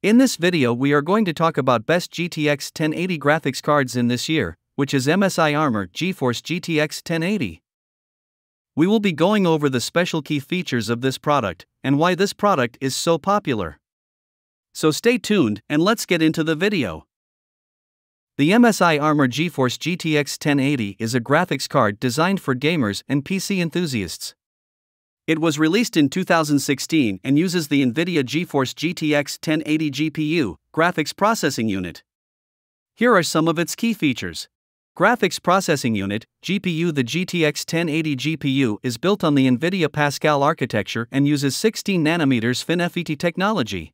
In this video we are going to talk about best GTX 1080 graphics cards in this year, which is MSI Armor GeForce GTX 1080. We will be going over the special key features of this product and why this product is so popular. So stay tuned and let's get into the video. The MSI Armor GeForce GTX 1080 is a graphics card designed for gamers and PC enthusiasts. It was released in 2016 and uses the NVIDIA GeForce GTX 1080 GPU graphics processing unit. Here are some of its key features. Graphics Processing Unit GPU The GTX 1080 GPU is built on the NVIDIA Pascal architecture and uses 16 nanometers FinFET technology.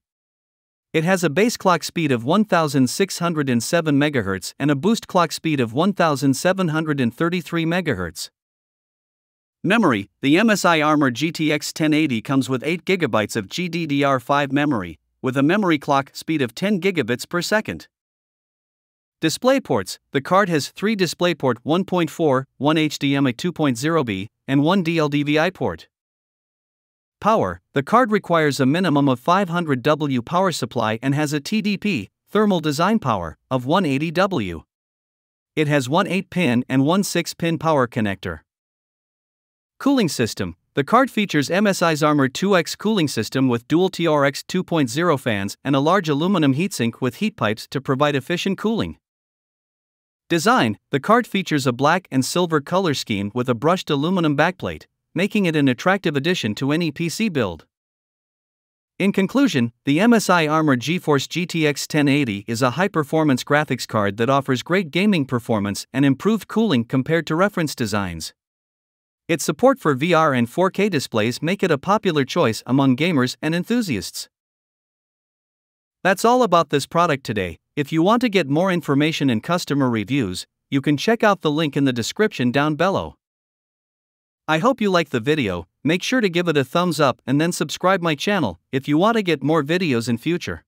It has a base clock speed of 1607 MHz and a boost clock speed of 1733 MHz. Memory The MSI Armor GTX 1080 comes with 8 GB of GDDR5 memory, with a memory clock speed of 10 gigabits per second. DisplayPorts The card has 3 DisplayPort 1.4, 1 HDMI 2.0B, and 1 DLDVI port. Power The card requires a minimum of 500 W power supply and has a TDP, thermal design power, of 180 W. It has one 8 pin and one 6 pin power connector. Cooling system The card features MSI's Armor 2X cooling system with dual TRX 2.0 fans and a large aluminum heatsink with heat pipes to provide efficient cooling. Design The card features a black and silver color scheme with a brushed aluminum backplate, making it an attractive addition to any PC build. In conclusion, the MSI Armor GeForce GTX 1080 is a high performance graphics card that offers great gaming performance and improved cooling compared to reference designs. Its support for VR and 4K displays make it a popular choice among gamers and enthusiasts. That's all about this product today. If you want to get more information and customer reviews, you can check out the link in the description down below. I hope you like the video, make sure to give it a thumbs up and then subscribe my channel if you want to get more videos in future.